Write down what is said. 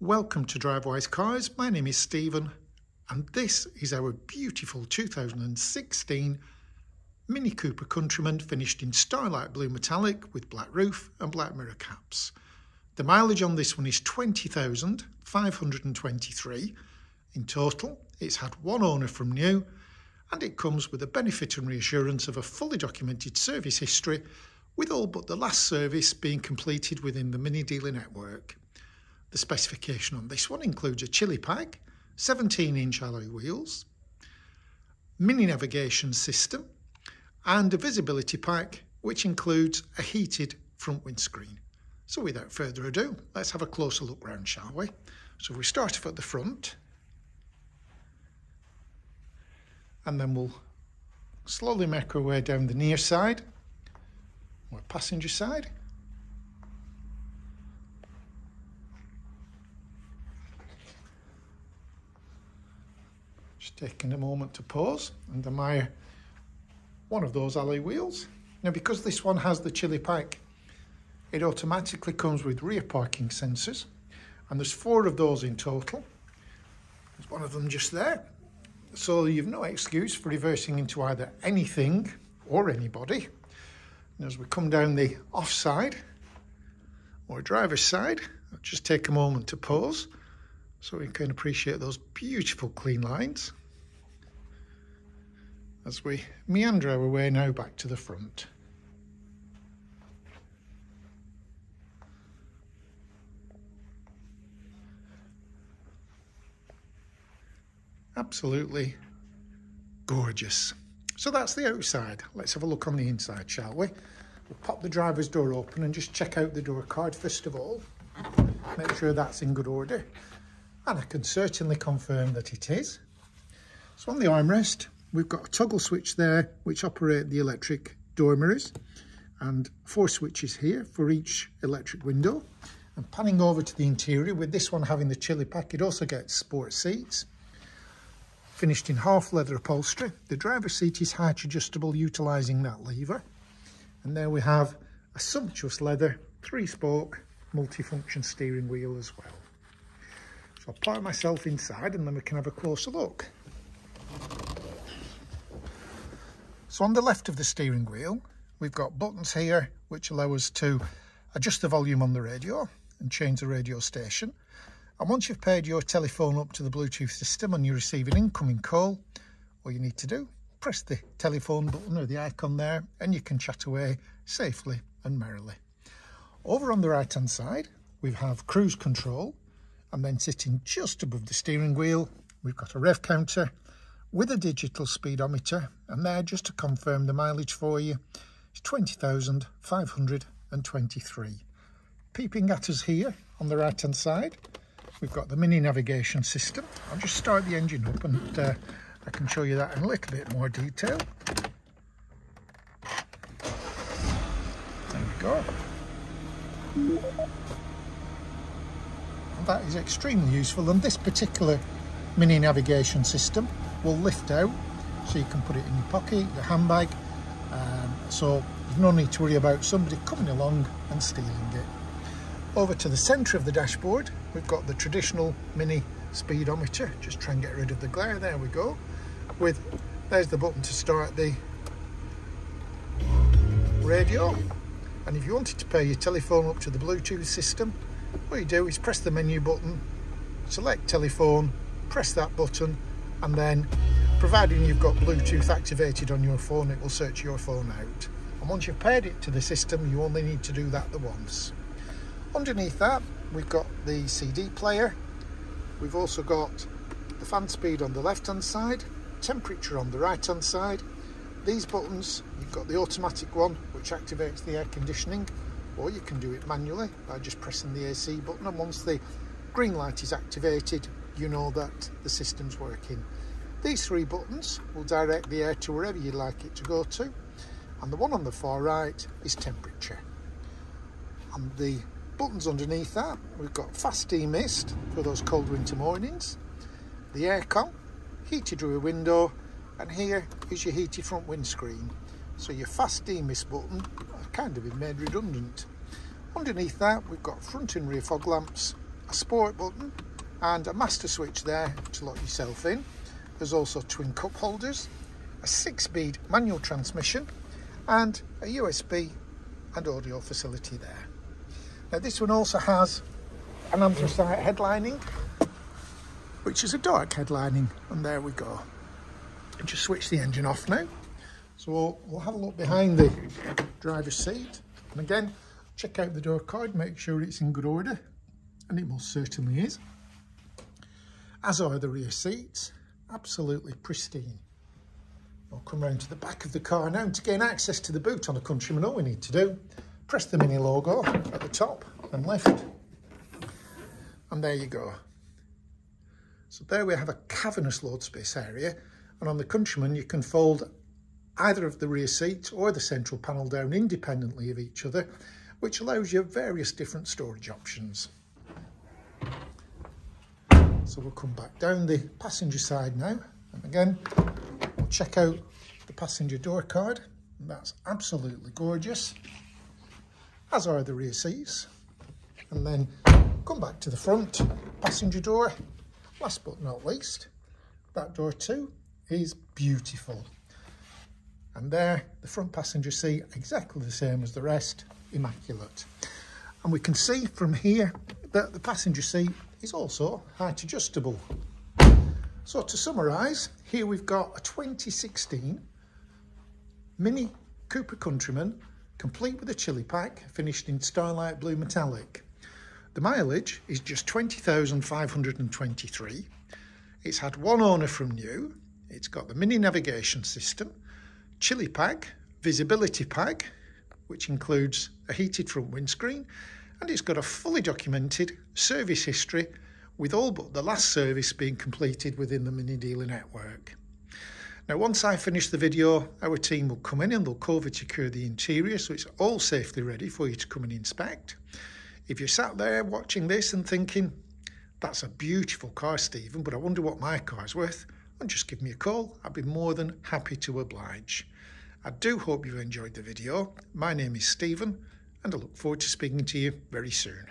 Welcome to Drivewise Cars. My name is Stephen and this is our beautiful 2016 Mini Cooper Countryman finished in Starlight Blue Metallic with black roof and black mirror caps. The mileage on this one is 20,523 in total. It's had one owner from new and it comes with a benefit and reassurance of a fully documented service history with all but the last service being completed within the Mini Dealer network. The specification on this one includes a chili pack, 17 inch alloy wheels, mini navigation system, and a visibility pack which includes a heated front windscreen. So without further ado, let's have a closer look round, shall we? So we start off at the front, and then we'll slowly make our way down the near side, or passenger side, taking a moment to pause under my one of those alloy wheels. Now because this one has the chili pack, it automatically comes with rear parking sensors and there's four of those in total. There's one of them just there. So you've no excuse for reversing into either anything or anybody. And as we come down the offside or driver's side, I'll just take a moment to pause so we can appreciate those beautiful clean lines as we meander our way now back to the front. Absolutely gorgeous. So that's the outside. Let's have a look on the inside, shall we? We'll pop the driver's door open and just check out the door card first of all. Make sure that's in good order and I can certainly confirm that it is. So on the armrest, we've got a toggle switch there which operate the electric door mirrors and four switches here for each electric window. And panning over to the interior, with this one having the chili pack, it also gets sport seats. Finished in half leather upholstery. The driver's seat is height adjustable, utilising that lever. And there we have a sumptuous leather, three-spoke, multifunction steering wheel as well. So I'll park myself inside and then we can have a closer look. So on the left of the steering wheel, we've got buttons here which allow us to adjust the volume on the radio and change the radio station. And once you've paired your telephone up to the Bluetooth system and you receive an incoming call, all you need to do, press the telephone button or the icon there and you can chat away safely and merrily. Over on the right hand side, we have cruise control and then sitting just above the steering wheel, we've got a rev counter with a digital speedometer. And there, just to confirm the mileage for you, it's 20,523. Peeping at us here on the right hand side, we've got the mini navigation system. I'll just start the engine up and uh, I can show you that in a little bit more detail. There we go that is extremely useful and this particular mini navigation system will lift out so you can put it in your pocket, your handbag um, so there's no need to worry about somebody coming along and stealing it. Over to the centre of the dashboard we've got the traditional mini speedometer, just try and get rid of the glare, there we go. With, there's the button to start the radio and if you wanted to pair your telephone up to the Bluetooth system what you do is press the menu button, select telephone, press that button, and then, providing you've got Bluetooth activated on your phone, it will search your phone out. And once you've paired it to the system, you only need to do that the once. Underneath that, we've got the CD player. We've also got the fan speed on the left-hand side, temperature on the right-hand side. These buttons, you've got the automatic one, which activates the air conditioning, or you can do it manually by just pressing the AC button and once the green light is activated you know that the system's working. These three buttons will direct the air to wherever you'd like it to go to and the one on the far right is temperature. And the buttons underneath that we've got fast demist for those cold winter mornings, the aircon, heated rear window and here is your heated front windscreen. So your fast demist button kind of been made redundant. Underneath that we've got front and rear fog lamps a sport button and a master switch there to lock yourself in. There's also twin cup holders, a six-speed manual transmission and a USB and audio facility there. Now this one also has an anthracite headlining, which is a dark headlining, and there we go. just switch the engine off now. So we'll, we'll have a look behind the driver's seat. And again, check out the door card, make sure it's in good order, and it most certainly is. As are the rear seats, absolutely pristine. I'll come round to the back of the car now. To gain access to the boot on a Countryman, all we need to do, press the Mini logo at the top and lift. And there you go. So there we have a cavernous load space area. And on the Countryman, you can fold either of the rear seats or the central panel down independently of each other, which allows you various different storage options. So we'll come back down the passenger side now. And again, we'll check out the passenger door card. That's absolutely gorgeous, as are the rear seats. And then come back to the front passenger door. Last but not least, that door too is beautiful. And there, the front passenger seat, exactly the same as the rest, immaculate. And we can see from here that the passenger seat is also height adjustable. So to summarise, here we've got a 2016 Mini Cooper Countryman, complete with a chili pack, finished in Starlight Blue Metallic. The mileage is just 20,523. It's had one owner from new. It's got the mini navigation system, chili pack, visibility pack, which includes a heated front windscreen, and it's got a fully documented service history with all but the last service being completed within the mini dealer network. Now once I finish the video, our team will come in and they'll COVID secure the interior so it's all safely ready for you to come and inspect. If you're sat there watching this and thinking, that's a beautiful car, Stephen, but I wonder what my car's worth, and just give me a call. I'd be more than happy to oblige. I do hope you've enjoyed the video. My name is Stephen and I look forward to speaking to you very soon.